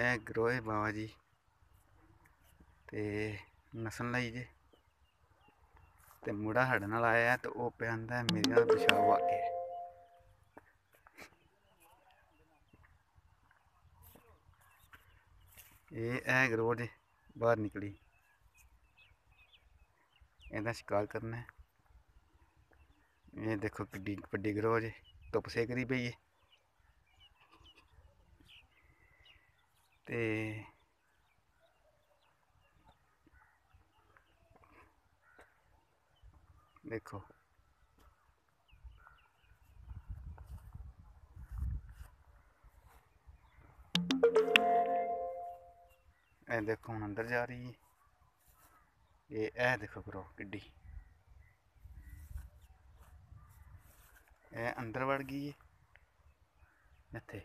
ਇਹ ਗਰੋਏ ਬਾਬਾ ਜੀ। ਤੇ ਨਸਣ ਲਈ ਜੇ। ਤੇ ਮੁੰਡਾ ਸਾਡੇ ਨਾਲ ਆਇਆ ਤੇ ਉਹ ਪਿਆਂਦਾ ਮੇਰੇ ਨਾਲ ਪਿਸ਼ਾਬ ਆ ਗਿਆ ਇਹ ਇਹ ਗਰੋਹ ਜੇ, ਬਾਹਰ ਨਿਕਲੀ। ਇਹਦਾ ਸ਼ਿਕਾਰ ਕਰਨਾ ਇਹ ਦੇਖੋ ਕਿੱਡੀ ਵੱਡੀ ਗਰੋਹ ਜੇ, ਧੁੱਪ ਸੇਕ ਪਈ ਹੈ ਤੇ ਦੇਖੋ ਇਹ ਦੇਖੋ ਹੁਣ ਅੰਦਰ ਜਾ ਰਹੀ ਹੈ ਇਹ ਇਹ ਦੇਖੋ ਕਰੋ ਕਿੱਡੀ ਇਹ ਅੰਦਰ ਵੜ ਗਈ ਹੈ ਇੱਥੇ